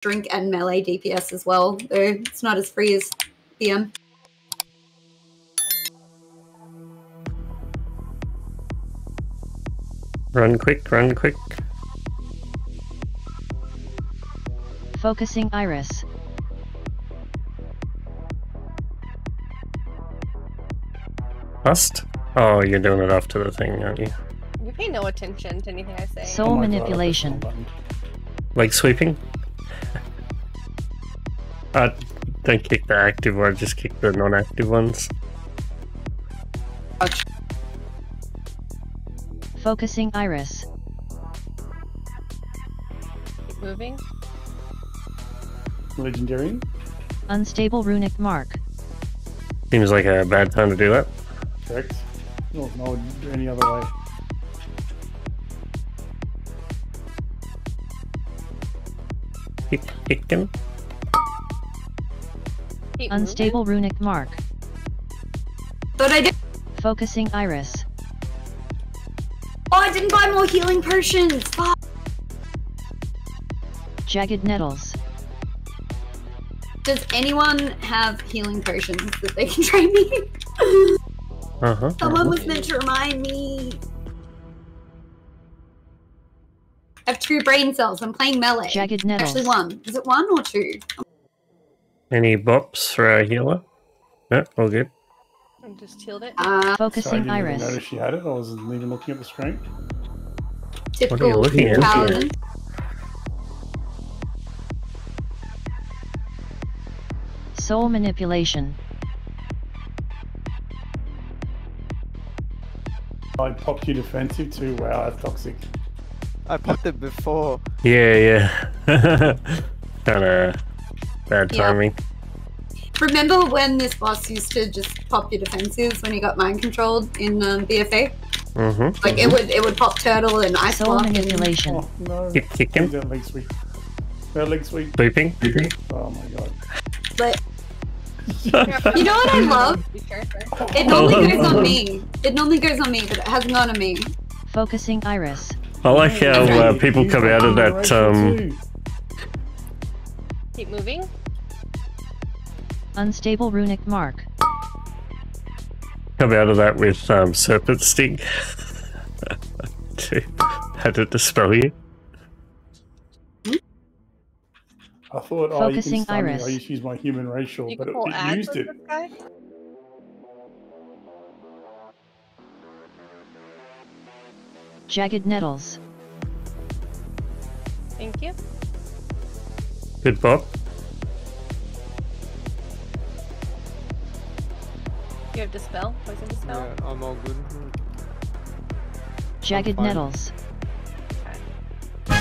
drink and melee DPS as well, though it's not as free as PM. Run quick, run quick. Focusing iris. Bust? Oh, you're doing it after the thing, aren't you? You pay no attention to anything I say. Soul Oh my God, I pressed the manipulation. wrong button. Leg sweeping? Uh, don't kick the active one, just kick the non-active ones. Focusing iris. Keep moving. Legendary. Unstable runic mark. Seems like a bad time to do that. Correct. No, no, any other way. Kick, Unstable runic mark. Thought I did. Focusing iris. Oh, I didn't buy more healing potions. Fuck. Jagged nettles. Does anyone have healing potions that they can train me? Uh huh. Someone was meant to remind me. I have two brain cells. I'm playing melee. Jagged nettles. Actually, one. Is it one or two? Any bops for our healer? No, all good. moving. I just healed it. Uh, So I Focusing didn't even iris. notice she had it. I wasn't even looking at the screen. typical looking at? paladin. Soul manipulation. I popped you defensive too. Wow, that's toxic. I popped it before. Yeah, yeah. Kinda bad Yeah. timing. Remember when this boss used to just pop your defenses when he got mind controlled in um, BFA? Mm-hmm. Like it would it would pop turtle and ice Soul block and manipulation. Oh no. Keep kicking. That leg sweep. That leg sweep. Sweeping. Oh my god. but you know what I love? It normally goes on me. It normally goes on me, but it hasn't gone on me. Focusing iris. I like how uh, people come out of that um. Keep moving. Unstable runic mark. come out of that with um, serpent sting to how to dispel you. I thought, oh, you can stun me. I used to use my human racial, You but can it, pull it ads used it. Jagged nettles. Thank you. Good Bob. You have dispel. Poison dispel. Yeah, I'm all good. Jagged fine. nettles. I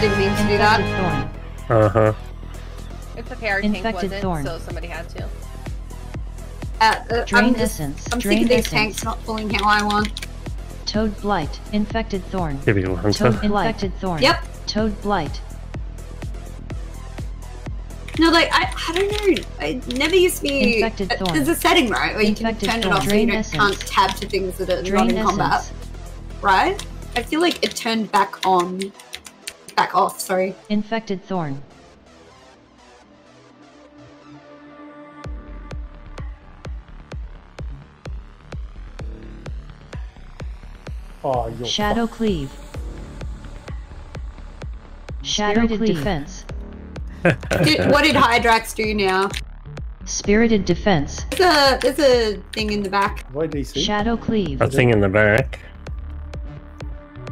didn't mean to do Infected that. thorn. Uh huh. It's okay. Our tank Infected wasn't, thorn. so somebody had to. Uh, uh, Drain I'm just, essence. I'm sick of these essence. tanks not pulling how I want. Toad blight. Infected thorn. Typical hunter. Toad infected thorn. Yep. Toad blight. No, like I, I don't know. I never used to be. Infected uh, thorn. There's a setting right where you can turn it thorn. off so Drain you don't, essence. can't tab to things that are Drain not in combat, essence. right? I feel like it turned back on, back off. Sorry. Infected thorn. Oh, you're Shadow fucked. cleave. Spirited cleave. defense. Did, what did Hydrax do now? Spirited defense. There's a there's a thing in the back. Why DC? Shadow cleave. A thing in the back.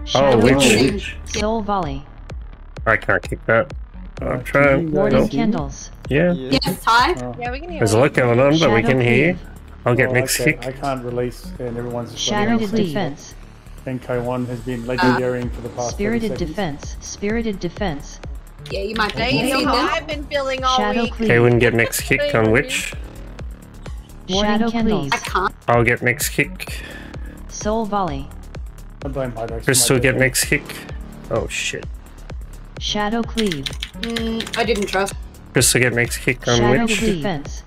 Shadow Oh, which- cleave. Soul volley. I can't kick that. I'm trying. keeping Warding those in. candles. Yeah. Yeah. Yes, Ty. Oh, Yeah, we can hear There's a lot going on, but we Shadow can hear cleave. I'll get oh, next okay. kick. I can't release, and everyone's just Spirited running around. defense. And K1 has been legendarying for the past 30 Spirited defense. Spirited defense. Yeah, you might be you know how. I've been feeling all Shadow week. cleave. Okay, we can get next kick on which? Shadow cleave. I can't. I'll get next kick. Soul volley. I blame Hydrax. for Crystal my get death. next kick. Oh shit. Shadow cleave. Mm, I didn't trust. Crystal get next kick on Shadow which? defense.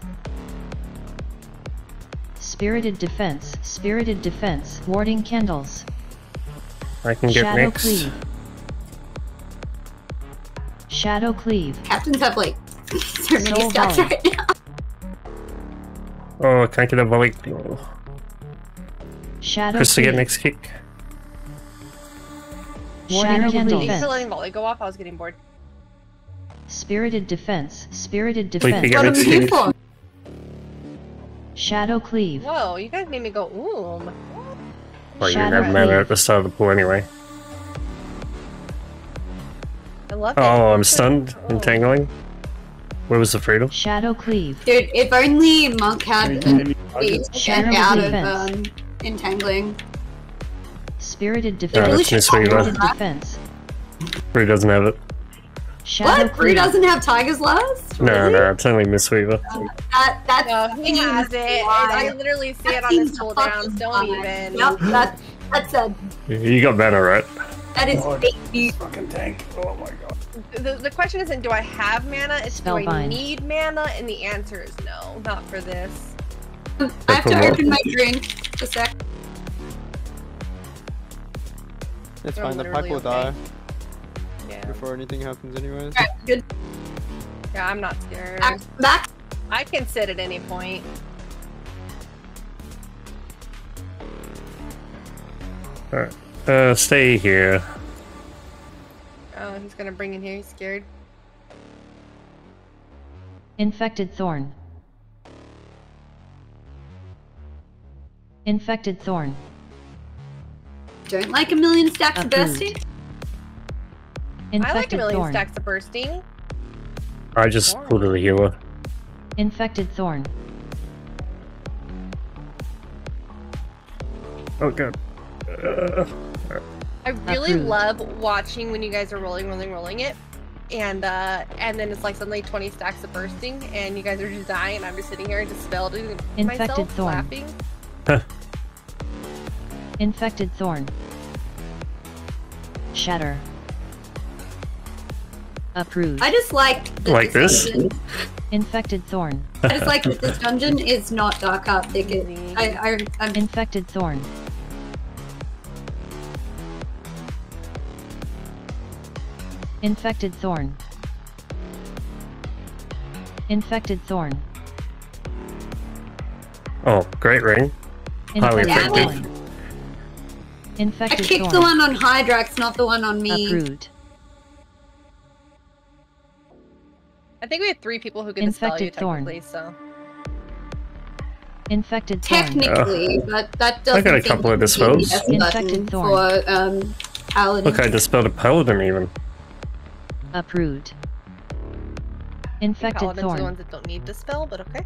Spirited defense. Spirited defense. Warding candles. I can get Shadow next. cleave. Shadow Cleave. Captains have like so many Soul stats right now. Oh, I can't get a volley. Oh. Shadow Chris to get next kick. Warrior Thanks Candle. for letting Volley go off. I was getting bored. Spirited Defense. Spirited Defense. What am next I here kick. for? Shadow Cleave. Whoa, you guys made me go, ooh. Well, you Shadow have mana at the start of the pool anyway. I love it. Oh, I'm stunned. Oh. Entangling. Where was the freedom? Shadow Cleave. Dude, if only Monk had Maybe- a maybe way target. to Shadow get out of um, entangling. Spirited Defense. really that's Miss should- Weaver. Defense. Free doesn't have it. Shadow What? Brew Cleave. doesn't have Tiger's Lust? No, Really? no, it's only Mistweaver. Uh, that, that's No, he has it. I literally see it on his seems cooldowns. Don't even. Yep, that, that's a, You got mana, right? that is God. baby. Fucking tank. Oh my god. The, the question isn't do I have mana, it's do I need mana, and the answer is no, not for this. I have to what? open my drink. A sec. It's They're fine, the literally pack will okay. die Yeah. Before anything happens anyways. Alright, good. Yeah, I'm not scared. Back, back. I can sit at any point. Alright. Uh, stay here. Oh, he's gonna bring in here. He's scared. Infected Thorn. Infected Thorn. Don't like a million stacks of Approved. Bursting. I like a million Thorn. stacks of bursting. I just pulled a healer. Infected Thorn. Oh god. Uh, I really Approved. love watching when you guys are rolling, rolling, rolling it. And uh and then it's like suddenly 20 stacks of bursting and you guys are just dying and I'm just sitting here and dispelled Infected myself thorn. laughing. Infected Thorn. Shatter. Approved. I just like that Like this? dungeon- Infected Thorn. I just like that this dungeon is not Darkheart Thicket. Easy. I, I, I'm Infected Thorn. Infected Thorn. Infected Thorn. oh, great ring. Highly Infected effective. Thorn. I kicked Thorn. the one on Hydrax, not the one on me. Approved. I think we have three people who can dispel you Infected thorn. so Infected Thorn. Technically, but that doesn't I got a seem couple of to be dispels. the best Infected button thorn. For, um, Paladin. Look, I dispelled a paladin even. Approved. Infected paladins are the ones that don't need dispel, but okay.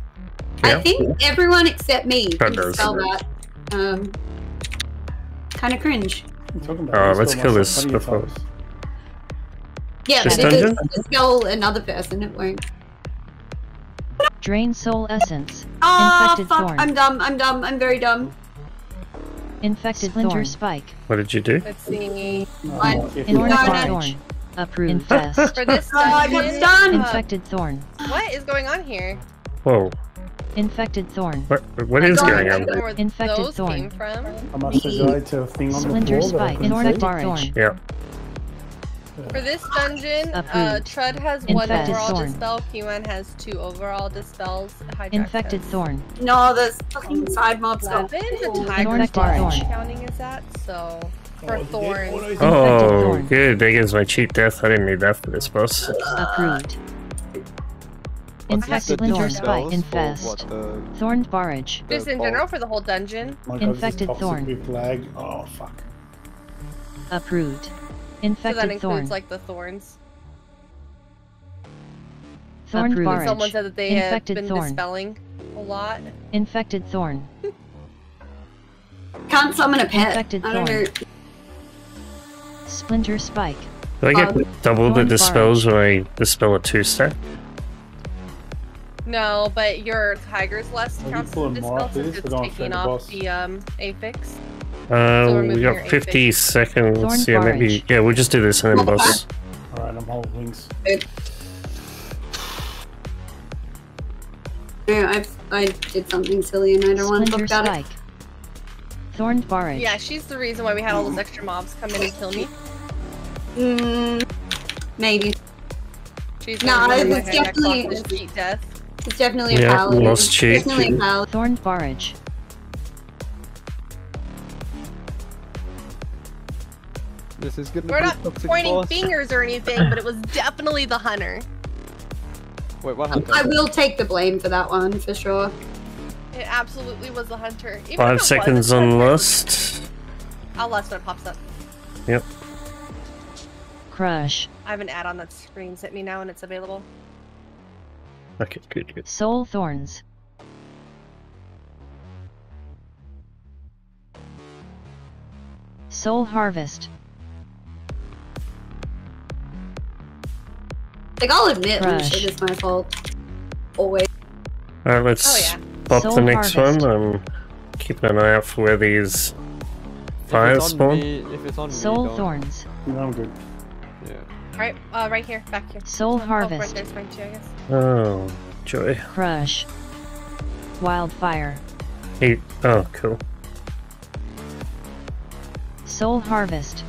I think everyone except me can does. spell that. Um, kind of cringe. What are talking about? Uh, let's kill this plenty before- times. Yeah, This but if it's spell another person, it won't. Drain Soul Essence. Oh, Infected fuck. Thorn. I'm dumb. I'm dumb. I'm very dumb. Infected Splinter Thorn. Spike. Spike. What did you do? Let's see. Fine. Oh, if In you- order Darn for it. Thorn. Approved. Infest. For this Oh, I got dungeon, stunned. uh, Infected Thorn. what is going on here? Whoa. Infected Thorn. What, what is going on? I don't know where Infected thorn. from. I must have died to a thing on the Splinter floor that I Spike. couldn't Infected see. Thorn. Yeah. For this dungeon, uh, Trud has one overall thorn. dispel, Q1 has two overall dispels, Hydrax Infected has Thorn. No, the fucking side mobs got. Eleven, the Ooh. Tiger's Infected thorn. counting is that, so for Oh, did thorns. What I- Infected Oh, thorn. good. There goes my cheap death. I didn't need that for this boss. Approved. What's Infected the Thorn. spells Spike. for Infest. The, Thorned Barrage. Just in general for the whole dungeon. My God, Infected thorn. with lag. Oh fuck. Approved. So that includes Thorn. like the thorns. Thorned Someone said that they have Infected been Thorn. dispelling a lot. Infected Thorn. Can't summon a pet. Infected I don't know. Splinter Spike. Do I get Um, double the Thorn dispels when I dispel a two stack? No, but your Tiger's Lust counts as pulling dispel since it's going taking off boss. the um affix. Uh, So we're we moving your got 50 bit. seconds. Thorn yeah, maybe. Yeah, we'll just do this and then boss. Alright, I'm holding wings. No, I I did something silly and I don't want to talk Splinter about it. Spike. Thorned Barrage. Yeah, she's the reason why we had all those extra mobs come in and kill me. Mm, maybe. She's No, gonna it's definitely- across the death. It's definitely a Yeah, paladin. lost It's cheek. Definitely a paladin. Thorned Barrage. This is gonna We're not pointing boss. fingers or anything, but it was definitely the hunter. Wait, what happened? I will take the blame for that one for sure. It absolutely was the hunter. Even Five seconds on hunter, lust. I'll lust when it pops up. Yep. Crush. I have an add-on that screams at me now and it's available. Okay, good, good. Soul Thorns. Soul Harvest. Like I'll admit when Crush. shit is my fault. Always. Alright, let's Oh yeah. pop Soul the next Harvest. one. I'm keeping an eye out for where these fires spawn. me, if it's on Soul me. Thorns. No, I'm good. Yeah. Right, uh, right here, back here. Soul Oh, Harvest. there's mine too, I guess. Oh, joy. Crush. Wildfire. Eight. Oh, cool. Soul Harvest.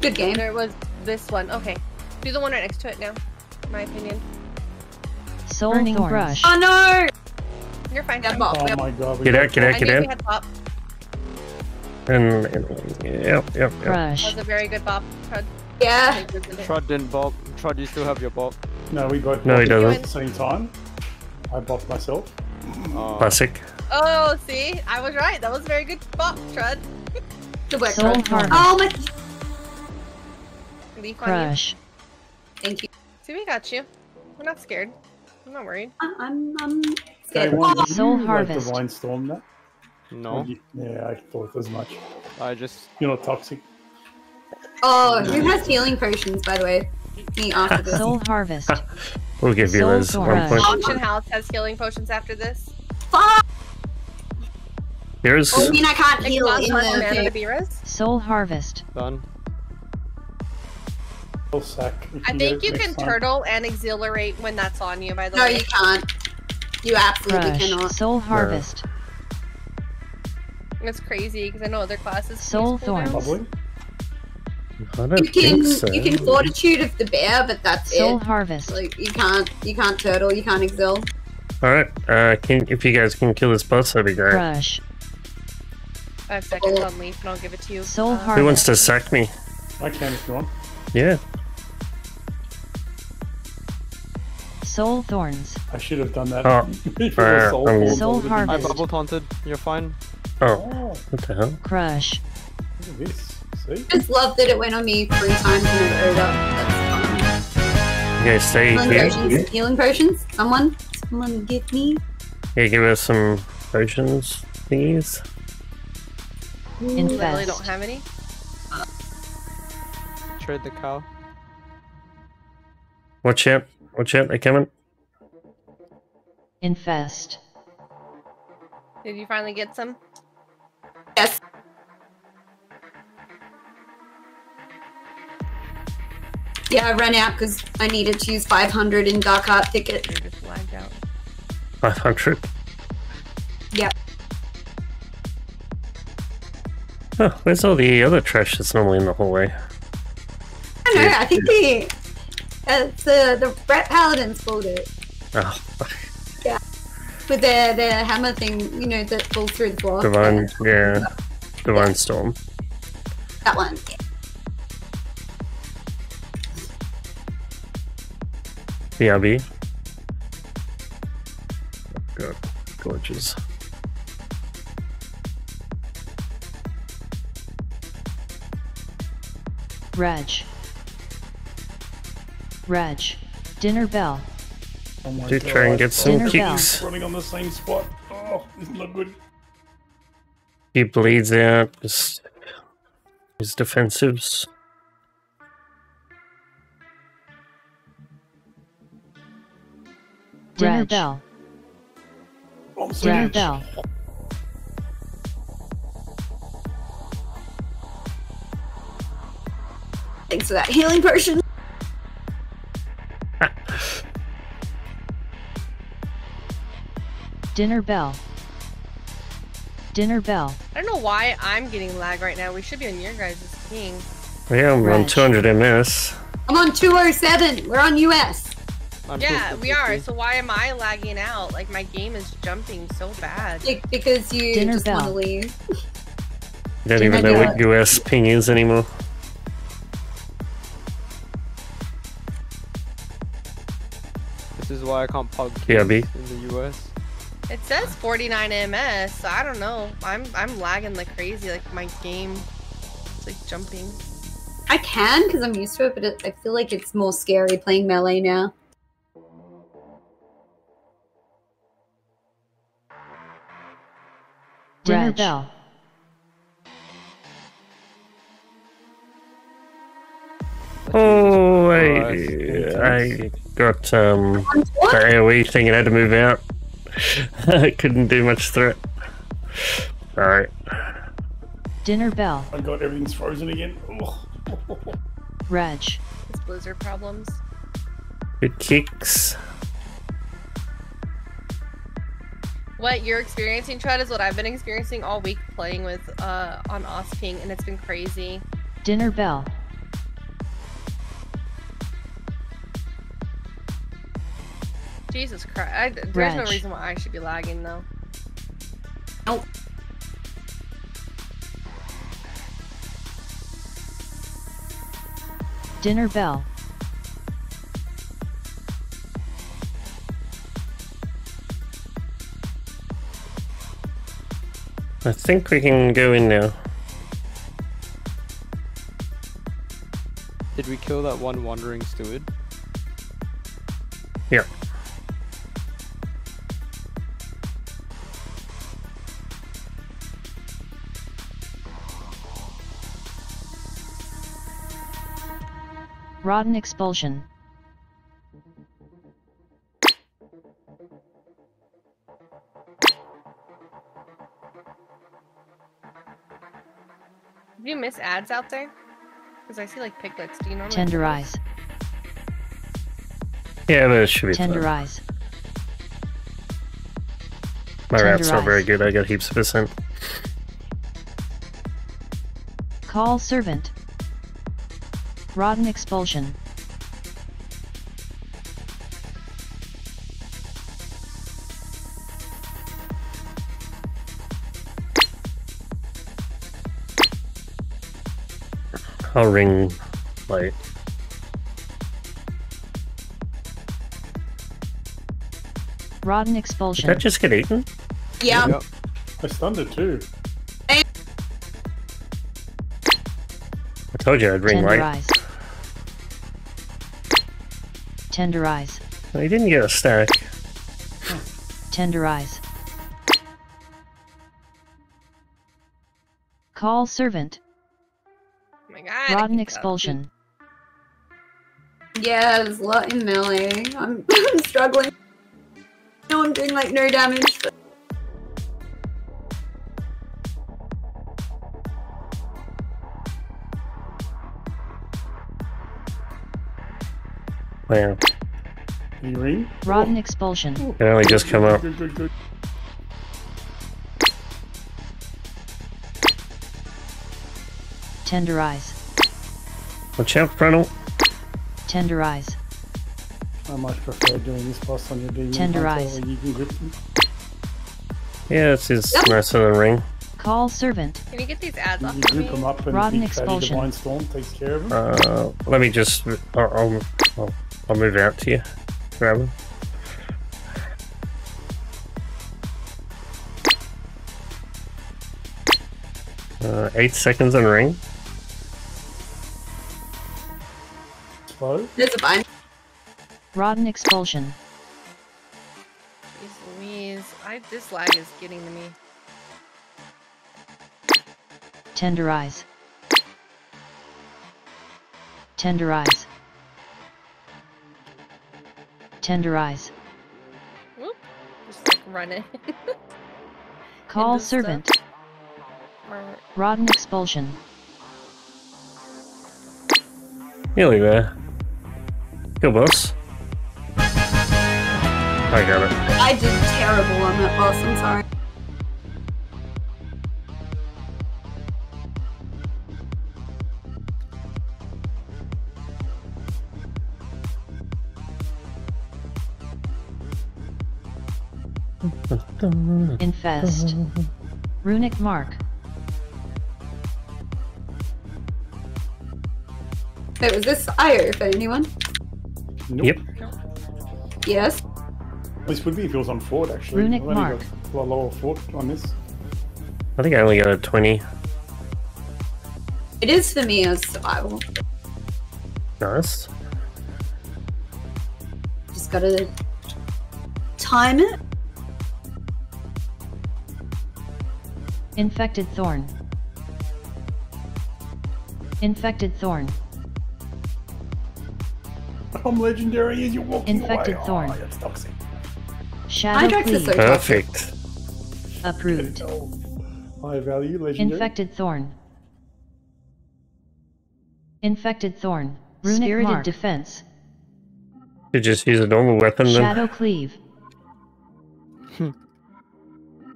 Good game. There was this one. Okay, do the one right next to it now. in My opinion. Soul Burning Thorns. Brush. Oh no! You're fine. That Sean. bot. Oh my god. Get got out, get out, get knew out. we. And, and yep, yep, yep. That was a very good bop. Trud. Yeah. Trud didn't bob. Trud, you still have your bob. No, we both No, he bopped doesn't. at the same time. I bopped myself. Uh, Classic. Oh, see, I was right. That was a very good bop, Trud. Good work, Soul Trud. Oh my. Leaf on you. Crush. Thank you. See, we got you. We're not scared. I'm not worried. I- I'm. I'm scared. one, Oh, Soul you, Harvest. Like, divine storm that? no, Yeah, I thought as much. I just You're not toxic. oh, who has healing potions, by the way? Me after this. Soul Harvest. We'll give you Soul those Thorn. one point. Auction house has healing potions after this. Fuck! Here's Oh, I mean, I can't heal Exhaust in one mana the. Beerus. Soul Harvest. done. Full sack. I think you can time. turtle and exhilarate when that's on you, by the No, way. No, you can't. You absolutely Crush. cannot. Soul Harvest. It's crazy because I know other classes. Soul use cooldowns. Thorns. Probably. I don't You can think so. you can fortitude of the bear, but that's Soul it. Harvest. Like you can't you can't turtle, you can't exil. Alright, uh, can, if you guys can kill this boss, that'd be great. Crush. Five seconds on leaf, and I'll give it to you. Soul Uh, Harvest. Who wants to sack me? I can if you want. Yeah. Soul Thorns. I should have done that. Oh, If it was soul Soul would've I Harvest. good. bubble taunted. You're fine. Oh, Oh, what the hell? Crush. look at this. See? Just love that it went on me three times in a row. That's fun. You stay Healing here. potions. Healing potions. Someone, someone give me. Yeah, give us some potions, please. I really Infest. don't have any. Trade the cow. Watch out. Watch out, they're coming. Infest. Did you finally get some? Yes. Yeah, I ran out because I needed to use 500 in Darkheart Thicket. You're just lagged out. 500. Yep. Oh, where's all the other trash that's normally in the hallway? I don't think the uh, the the Rat Paladins pulled it Oh, with their their hammer thing, you know, that falls through the floor. Divine, yeah. Divine Storm. That one. Yeah. BRB. God, gorgeous. Reg. Reg. Dinner bell. Oh my Do try and get some Dinner bell. Running on the same spot. Oh, this is not good. He bleeds out. Just his defensives. Dinner Reg. bell. Oh, I'm Dinner saying. bell. Thanks for that healing potion. Dinner bell. Dinner bell. I don't know why I'm getting lag right now. We should be on your guys' ping. Yeah, I'm on 200 ms. I'm on 207. We're on US. I'm Yeah, we are. So why am I lagging out? Like my game is jumping so bad. Like, because you Dinner just want to leave. I don't even know what US ping is anymore. This is why I can't pug Yeah, kids B. in the US. It says 49 ms. So I don't know. I'm I'm lagging like crazy. Like my game, it's like jumping. I can because I'm used to it, but it, I feel like it's more scary playing melee now. Dinner Reg. bell. Oh, I, I got um, On the? AoE thing and had to move out. I couldn't do much through it. Alright. Dinner bell. I got everything's frozen again. Oh. Reg. It's blizzard problems. Good kicks. What you're experiencing, Tread, is what I've been experiencing all week playing with uh on Osping, and it's been crazy. Dinner bell. Jesus Christ! I, there's no reason why I should be lagging though. Nope. Dinner bell. I think we can go in now. Did we kill that one wandering steward? Yeah. Rotten expulsion. Do you miss ads out there? Because I see like piglets. Do you normally? Tenderize. Yeah, but it should be fine. Tenderize. My rat's not very good. I got heaps of percent. Call servant. Rotten expulsion. I'll ring light. Rotten Did expulsion. that just get eaten? Yeah. Yep. I stunned it too. I told you I'd ring light. Tenderize. Tenderize. I didn't get a stack. Tenderize. Call servant. Oh my god. I Rotten expulsion. Yeah, there's a lot in melee. I'm, I'm struggling. No, I'm doing like no damage. But Wow. Can you ring? Rotten expulsion. It only just come up. Good, good, good. Tenderize. Watch out, frontal. Tenderize. I much prefer doing this boss on your demon Tenderize. hunter where you can grip them. Yeah, this is Yep. nicer than ring. Call servant. Can you get these ads You off can of grip me? them up and Rotten expulsion. Divine Storm takes care of them. Uh, let me just. I'll, I'll, I'll, I'll move out to you. Grab. Uh, eight seconds on ring. Slow. there's a bind. Rotten expulsion. Jeez Louise. I, this lag is getting to me. Tenderize. Tenderize. Tenderize. Whoop. Just like running. Call Into stuff. servant. Or- Rotten expulsion. Nearly there. Go, boss. I got it. I did terrible on that boss. I'm sorry. Infest. Runic Mark. Oh, Wait, was this Io for anyone? Nope. Yep. Yes. This would be if it was on Ford, actually. Runic I've only mark. got a lot lower Ford on this. I think I only got a 20. It is for me as survival. Nice. Just gotta time it. Infected Thorn. Infected Thorn. I'm legendary as you're walking Infected away. thorn. Oh, that's toxic. Shadow Hydrax is Cleave. so toxic. Perfect. Approved. Oh, high value, legendary. Infected Thorn. Infected Thorn. Runic Spirited Mark. Defense. You just use a normal weapon then. Shadow Cleave. Hmm.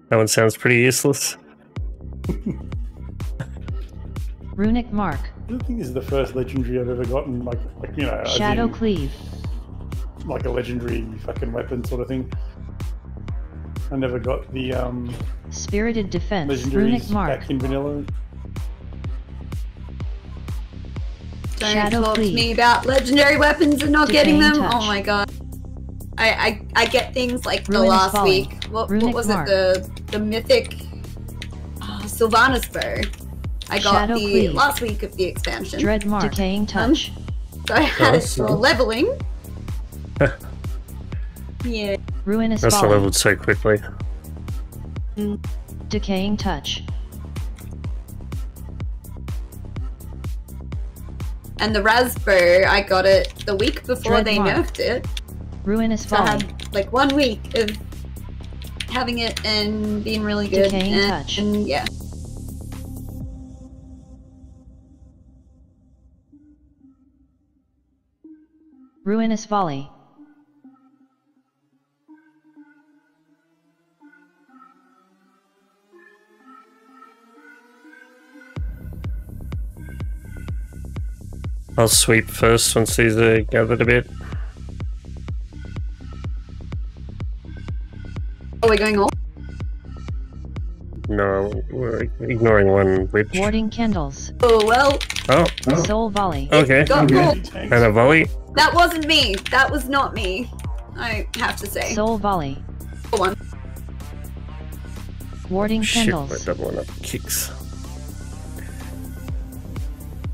That one sounds pretty useless. Runic Mark. I don't think this is the first legendary I've ever gotten, like, like you know, Shadow in, Cleave. like a legendary fucking weapon sort of thing. I never got the um, Spirited Defense. Runic Mark. back in vanilla. Don't Shadow talk Cleave. to me about legendary weapons and not getting them. touch. Oh my god. I, I I get things like the Ruinous last Folly. week. What, what was Mark. it? The the mythic oh, Sylvanas bow. I got Shadow the Cleave. last week of the expansion. Dread Mark. Decaying um, Touch. so I had it Nice, for nice. leveling. yeah. Ruinous That's not Folly. leveled so quickly. Mm. Decaying Touch. And the Raspberry, I got it the week before Dread they nerfed it. Ruinous So I had like one week of having it and being really good. Decaying and, touch. and yeah. Ruinous Volley. I'll sweep first once these are gathered a bit. Are we going all? No, we're ignoring one witch. Warding candles. Oh well, Oh, Soul Volley. okay. got Yeah, pulled. And a volley. That wasn't me. That was not me. I have to say. Soul Volley. Go on. Warding Shit, my Candles. double one up kicks.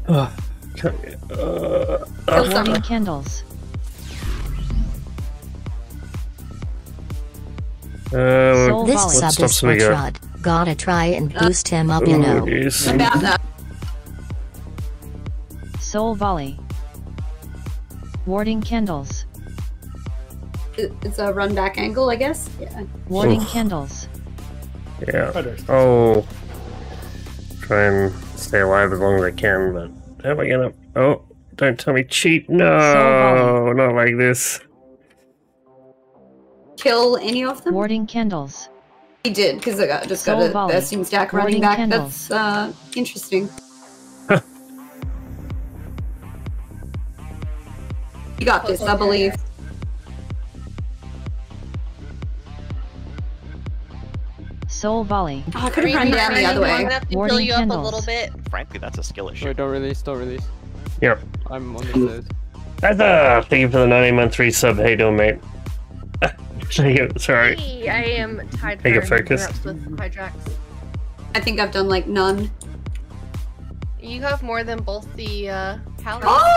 Oh, okay. Uh, Warding someone. Candles. uh, Soul This Volley. sub What is stops for we go? Trud. Gotta try and boost him up, you know. yes. About that. Soul Volley. Warding candles. It's a run back angle, I guess. Yeah. Warding Oof. candles. Yeah. Oh. Try and stay alive as long as I can, but how am I gonna? Oh, don't tell me cheat. No, volley. not like this. Kill any of them? Warding candles. He did because I got, just Soul got a volley. bursting stack Warding running back. candles. That's uh, interesting. You got this, I believe. Soul Volley. Oh, I could have run down the other long way. enough to heal Warding you up a little bit. Frankly, that's a skill issue. Wait, don't release, don't release. Yep. I'm on the stairs. That's uh, thank you for the 90 month resub. How you doing, mate? Sorry. Hey, I am tied Take a for focus. interrupts with Hydrax. I think I've done like none. You have more than both the uh, Hallie.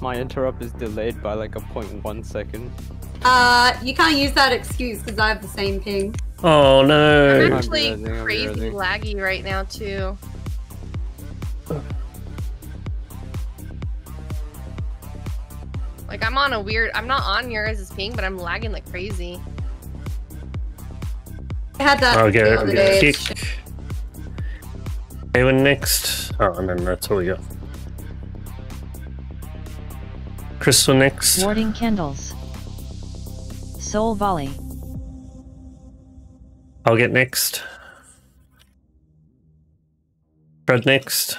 My interrupt is delayed by like a point one second. Uh, you can't use that excuse because I have the same ping. Oh no! I'm no. actually realizing, I'm crazy realizing. laggy right now too. Like I'm on a weird. I'm not on your guys' ping, but I'm lagging like crazy. I had that I'll the get other it. day. Kick. It's- Anyone next? Oh, and then that's all we got. Crystal next. Warding Candles. Soul Volley. I'll get next. Fred next.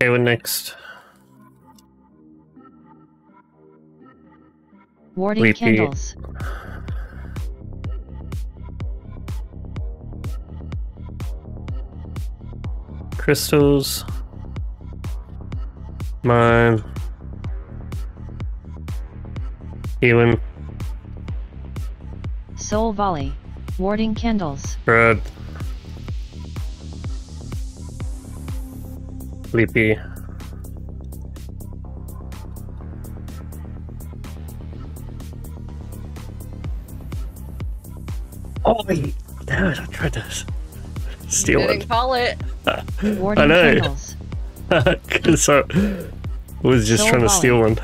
Ewan next. Warding. Candles. Crystals. Mine. Healing. Soul Volley. Warding Candles. Bread. Sleepy. Oh, wait. Damn it, I tried to s- steal Didn't one. call it. Warding know. Candles. Because I was just Soul trying to steal one.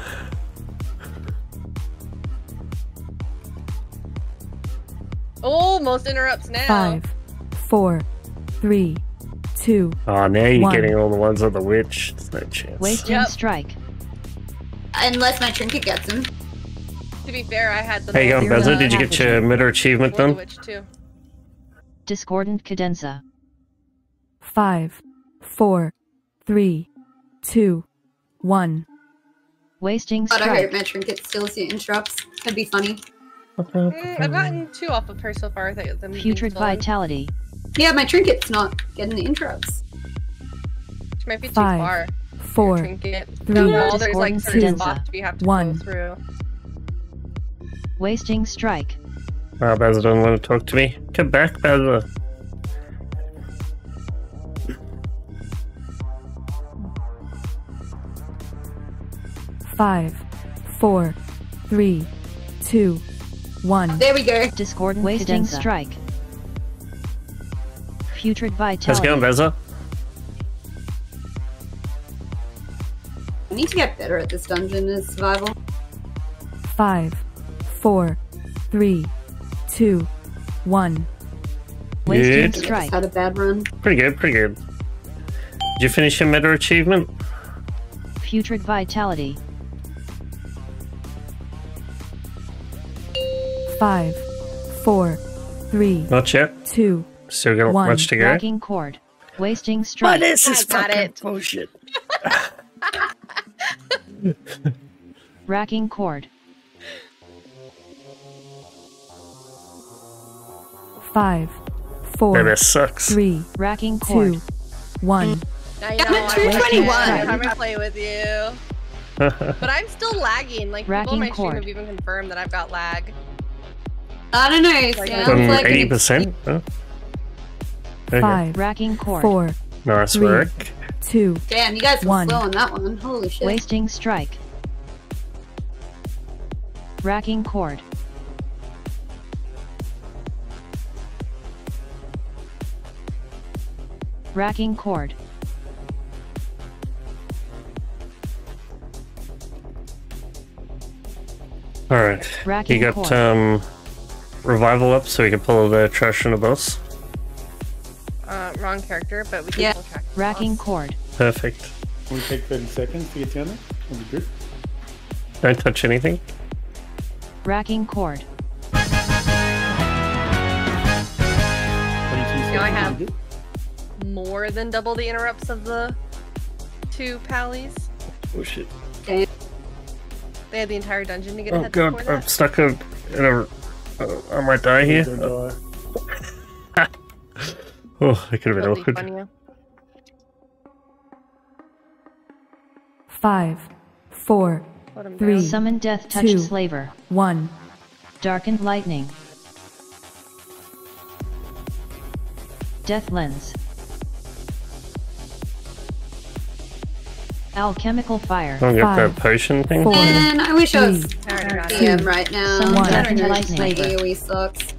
Oh, most interrupts now. Five, four, three, two. Five, four, three, two, Oh, now you're One. getting all the ones on the witch. There's no chance. Wasting Yep. Strike. Unless my trinket gets him. To be fair, I had the. How you going, Zero Did you get packaging. your meta achievement For the done? witch too. Discordant Cadenza. five, four, three, two, one. Wasting But I hope Strike. my trinket steals your interrupts. That'd be funny. Mm, I've gotten two off of her so far. I think them Putrid Vitality. Yeah, my trinket's not getting the interrupts. Which might be too Five, far. Four, Trinket. three, Down wall, there's like Discordant certain Cadenza. spots you have to One. go through. Wasting Strike. Oh, Beza doesn't want to talk to me. Come back, Beza. Five, four, three, two, one. There we go. Discord Wasting Cadenza. Strike. Putrid How's it Vitality. going, Beza? I need to get better at this dungeon as survival. Five, four, three, two, one. Wasting Good. I Strike. had a bad run. Pretty good, pretty good. Did you finish your meta achievement? Putrid Vitality. Five, four, three, Not yet. two, Still got One. much to go. Wracking Chord. Wasting Strike. this is I got fucking it. bullshit. Wracking Chord. five, Yeah, four, this sucks. three, Wracking Chord. two, one. Now you Yeah, know I'm at 221. I'm trying to play with you. But I'm still lagging. Like people Racking on my stream cord. have even confirmed that I've got lag. I don't know. Like, Sounds From like eighty percent. Okay. Five, Wracking Chord. four, Nice three. work. two, Damn, you guys were One. slow on that one. Holy shit. Wasting Strike. Wracking Chord. Wracking Chord. All right. You Racking got cord. um revival up, so we can pull the trash on the boss. Uh, wrong character, but we can Yeah. pull track. of Racking boss. Cord. Perfect. We take 30 seconds to get down there. That'd be good. Don't touch anything. Wracking Chord. What do you think? Now I have- More than double the interrupts of the two pallies. Oh shit. They had the entire dungeon to get a Oh god, I'm stuck in in a. Uh, I might die here. Die. Oh, it could have been Totally awkward. funny. five, four, Let 'em Three. down. Summon Death Touch Two. Slaver. one. Darkened Lightning. Death Lens. Alchemical Fire. I'll get that potion thing. four, Man, I wish I was three, I already got it. DM right now. Someone I don't know, my AoE sucks.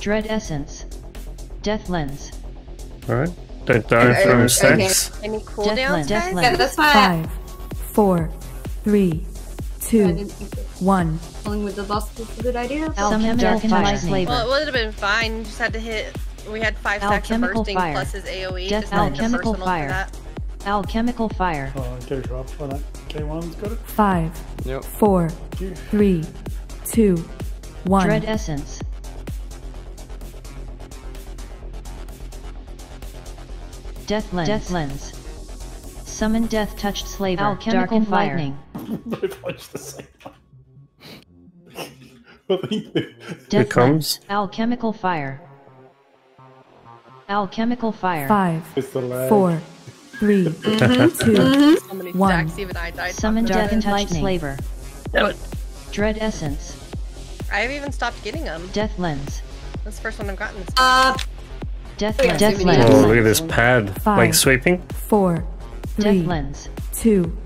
Dread Essence. Death Lens. Alright. Don't die Okay, from okay. stacks. Any Death cooldowns, Lens. Death guys? Yeah, Lens. that's why I, five, four, three, I two, didn't think that one. pulling with the boss was a good idea. Summon Alchemical Darkened Fire. Lightning. Well, it would have been fine. You just had to hit. We had five stacks of bursting fire. plus his AoE. Death just had to hit the alchemical personal fire. For that. Alchemical Fire. Oh, get it up on that. K1's got it. Five, Yep. four, Phew. three, two, one. Dread Essence. Death Lens. Death Lens. Summon Death Touched Slaver. Alchemical Darkened Lightning. Both watched the same one. Death comes? Alchemical fire. Alchemical fire. Five, It's the lag. four, three, two, So many One. stacks, even I died. Summon talking death and it. light slaver. Dread essence. I've even stopped getting them. Death lens. That's the first one I've gotten. This Uh, Death Oh, lens. Death lens. Oh, look at this pad. Five. Like sweeping. four, Death lens. two,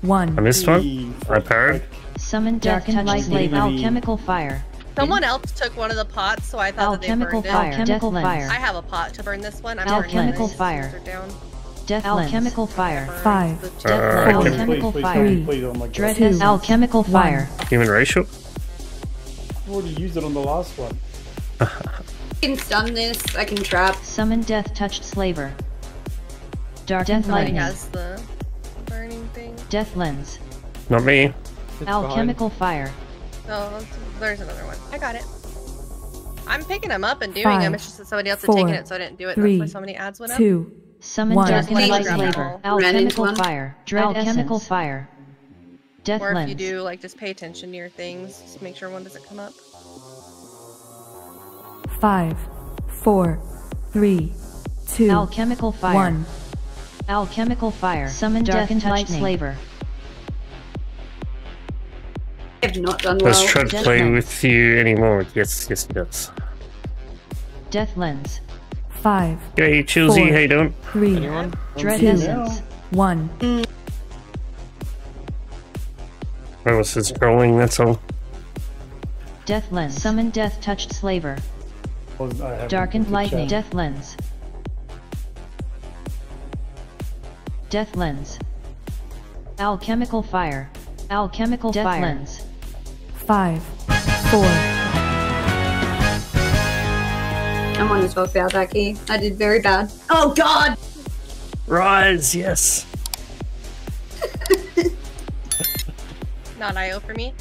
one. I missed one. I parried. Summon death and light slaver. Alchemical fire. Someone else took one of the pots, so I thought Alchemical that they fire. burned it. Alchemical fire. I have a pot to burn this one. I'm Alchemical burning it. fire. Down. Death alchemical fire. Five. Death Uh, lens. I can- Alchemical please, fire. Please, please, oh my Dread. Two. essence. Alchemical One. fire. Human racial. I've already used it on the last one. I can stun this. I can trap. Summon death touched slaver. Dark death lightning. has the burning thing. Death lens. Not me. It's behind. Alchemical fire. Oh, there's another one. I got it. I'm picking them up and doing Five, them. It's just that somebody else had taken it, so I didn't do it. three, That's why so many ads went up. Two, Summon One. dark and Please light grab slaver. them all. Ran into Alchemical fire. Dread Alchemical fire. Death Or if lens. you do, like, just pay attention to your things. Just make sure one doesn't come up. five, four, three, two, Alchemical fire. one. Alchemical fire. Summon dark and light slaver. I have not done Let's well. try to Death play lens. with you anymore. Yes, yes, yes. Death lens. Five, Hey, Chilsy, Four. how you doing? three, Anyone? Dread Two. essence. one. I was just scrolling, that's all. Death lens. Summon death touched slaver. Wasn't- I haven't Darkened looked at lightning. chat. Death lens. Death lens. Alchemical fire. Alchemical Death fire. lens. Five, four, I'm on as well about that key. I did very bad. Oh god! Rise, yes. Not IO for me.